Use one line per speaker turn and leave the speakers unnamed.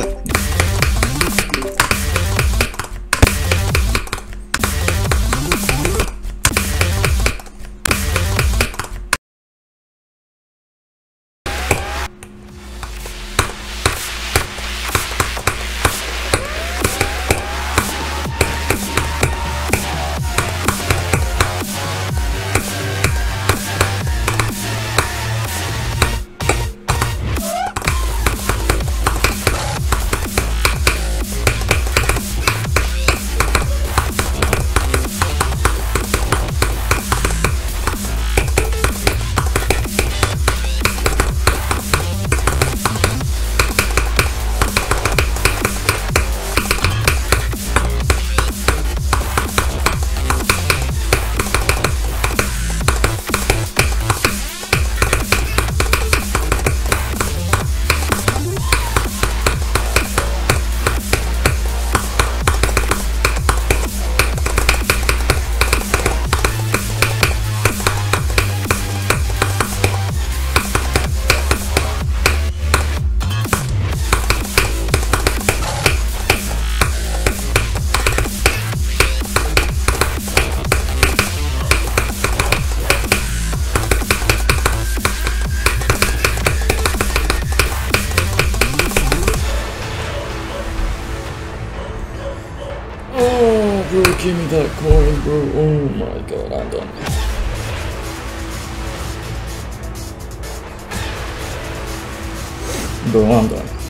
that. Bro, give me that coin, bro. Oh my god, I'm done. Bro, I'm done.